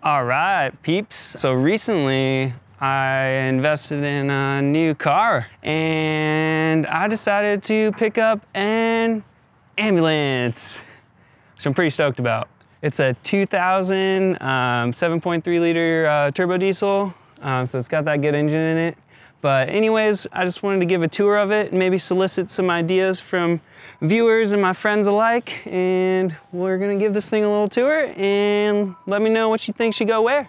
All right, peeps. So recently I invested in a new car and I decided to pick up an ambulance, which I'm pretty stoked about. It's a 2000 um, 7.3 liter uh, turbo diesel, um, so it's got that good engine in it. But anyways, I just wanted to give a tour of it and maybe solicit some ideas from viewers and my friends alike. And we're gonna give this thing a little tour and let me know what you think should go where.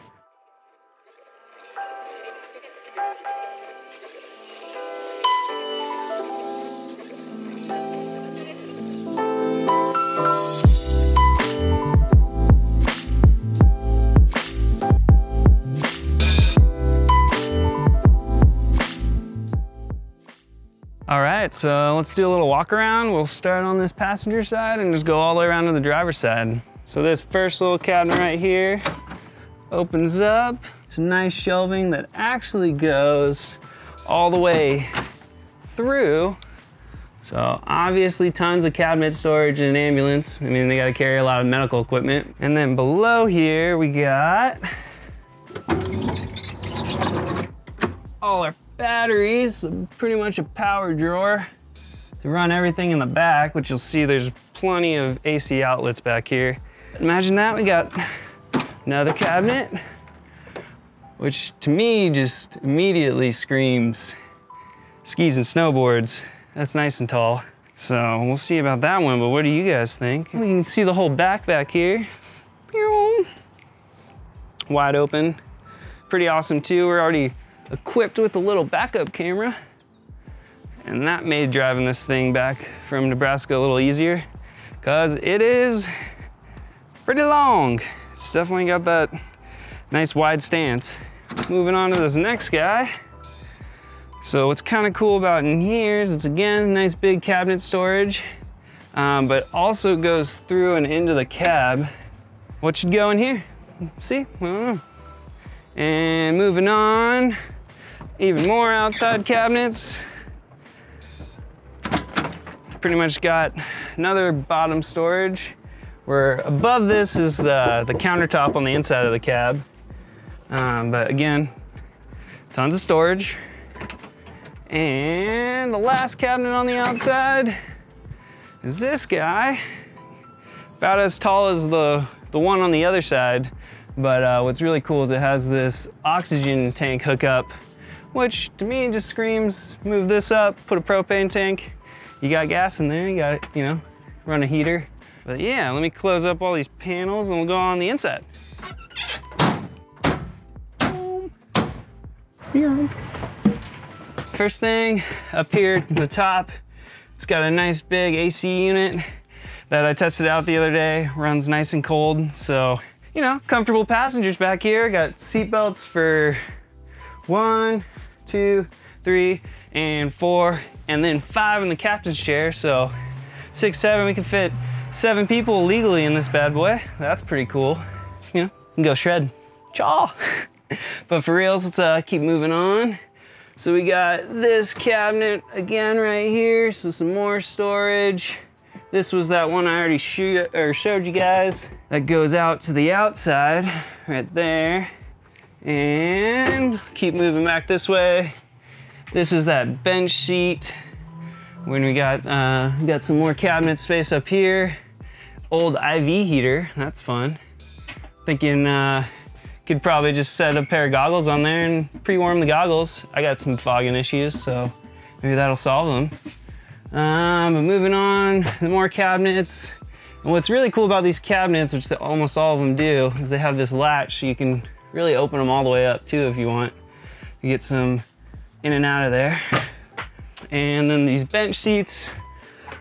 All right, so let's do a little walk around. We'll start on this passenger side and just go all the way around to the driver's side. So this first little cabinet right here opens up. Some nice shelving that actually goes all the way through. So obviously tons of cabinet storage in an ambulance. I mean, they gotta carry a lot of medical equipment. And then below here, we got all our batteries, pretty much a power drawer to run everything in the back, which you'll see there's plenty of AC outlets back here. Imagine that, we got another cabinet, which to me just immediately screams skis and snowboards. That's nice and tall. So we'll see about that one, but what do you guys think? We can see the whole back back here. Wide open. Pretty awesome too. We're already equipped with a little backup camera. And that made driving this thing back from Nebraska a little easier because it is pretty long. It's definitely got that nice wide stance. Moving on to this next guy. So what's kind of cool about in here is it's again, nice big cabinet storage, um, but also goes through and into the cab. What should go in here? See, I don't know. And moving on, even more outside cabinets. Pretty much got another bottom storage where above this is uh, the countertop on the inside of the cab. Um, but again, tons of storage. And the last cabinet on the outside is this guy. About as tall as the, the one on the other side. But uh, what's really cool is it has this oxygen tank hookup which to me just screams, move this up, put a propane tank. You got gas in there, you got, it, you know, run a heater. But yeah, let me close up all these panels and we'll go on the inside. First thing, up here the top, it's got a nice big AC unit that I tested out the other day. Runs nice and cold, so, you know, comfortable passengers back here. Got seat belts for one, two, three, and four, and then five in the captain's chair. So six, seven, we can fit seven people legally in this bad boy. That's pretty cool. You know, can go shred. Chaw. but for reals, let's uh, keep moving on. So we got this cabinet again right here. So some more storage. This was that one I already showed you guys. That goes out to the outside right there. And keep moving back this way. This is that bench seat. When we got, uh, got some more cabinet space up here. Old IV heater, that's fun. Thinking uh, could probably just set a pair of goggles on there and pre-warm the goggles. I got some fogging issues, so maybe that'll solve them. Um, but moving on, the more cabinets. And what's really cool about these cabinets, which almost all of them do, is they have this latch you can really open them all the way up too if you want. to get some in and out of there. And then these bench seats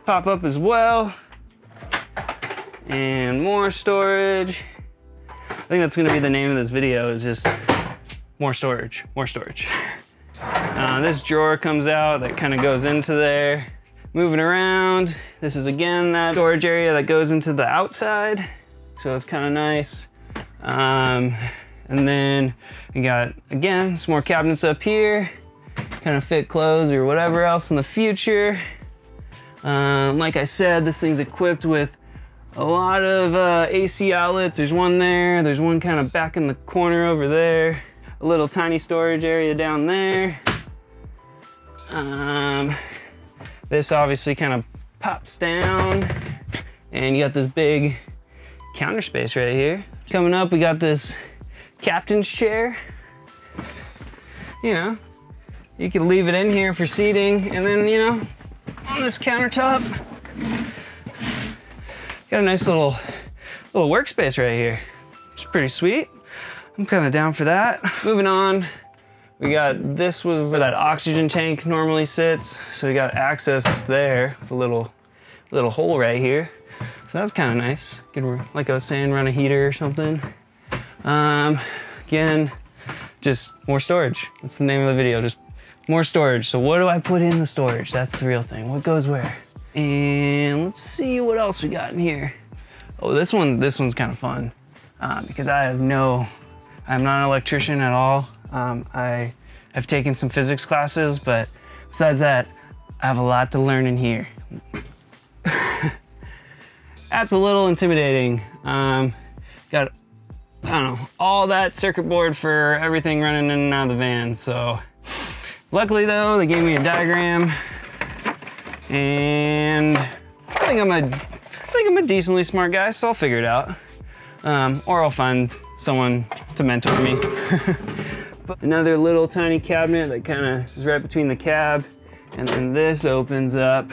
pop up as well. And more storage. I think that's gonna be the name of this video is just more storage, more storage. Uh, this drawer comes out that kind of goes into there. Moving around, this is again that storage area that goes into the outside. So it's kind of nice. Um, and then we got, again, some more cabinets up here, kind of fit clothes or whatever else in the future. Uh, like I said, this thing's equipped with a lot of uh, AC outlets. There's one there. There's one kind of back in the corner over there. A little tiny storage area down there. Um, this obviously kind of pops down and you got this big counter space right here. Coming up, we got this captain's chair. You know, you can leave it in here for seating and then, you know, on this countertop, got a nice little, little workspace right here. It's pretty sweet. I'm kind of down for that. Moving on, we got, this was where that oxygen tank normally sits. So we got access there with a little, little hole right here. So that's kind of nice. Can, like I was saying, run a heater or something. Um, again, just more storage. That's the name of the video, just more storage. So what do I put in the storage? That's the real thing. What goes where? And let's see what else we got in here. Oh, this one, this one's kind of fun um, because I have no, I'm not an electrician at all. Um, I have taken some physics classes, but besides that, I have a lot to learn in here. That's a little intimidating. Um, got, I don't know, all that circuit board for everything running in and out of the van. So luckily though, they gave me a diagram and I think I'm a, I think I'm a decently smart guy, so I'll figure it out. Um, or I'll find someone to mentor me. Another little tiny cabinet that kind of is right between the cab and then this opens up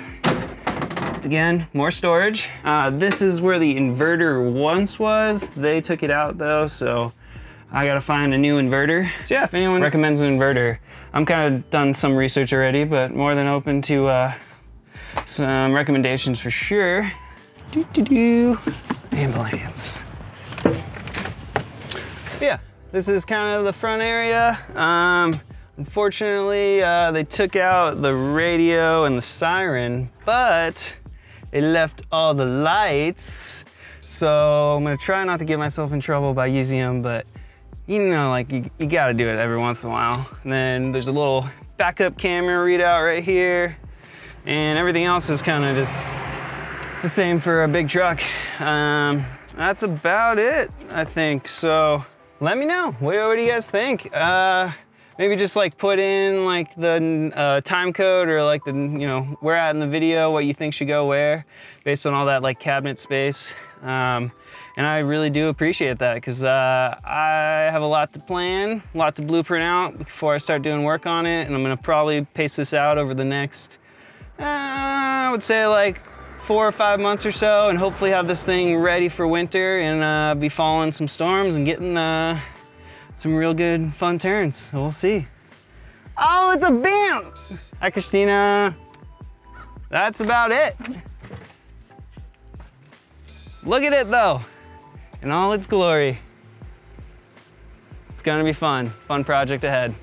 Again, more storage. Uh, this is where the inverter once was. They took it out though, so I gotta find a new inverter. So yeah, if anyone recommends an inverter, I'm kind of done some research already, but more than open to uh, some recommendations for sure. Do do do. Ambulance. Yeah, this is kind of the front area. Um, unfortunately, uh, they took out the radio and the siren, but it left all the lights. So I'm gonna try not to get myself in trouble by using them, but you know, like you, you gotta do it every once in a while. And then there's a little backup camera readout right here. And everything else is kind of just the same for a big truck. Um, that's about it, I think. So let me know, what, what do you guys think? Uh, maybe just like put in like the uh, time code or like the, you know, where at in the video, what you think should go where based on all that like cabinet space. Um, and I really do appreciate that because uh, I have a lot to plan, a lot to blueprint out before I start doing work on it. And I'm gonna probably pace this out over the next, uh, I would say like four or five months or so and hopefully have this thing ready for winter and uh, be following some storms and getting uh, some real good fun turns. We'll see. Oh, it's a bam! Hi, Christina. That's about it. Look at it though, in all its glory. It's gonna be fun, fun project ahead.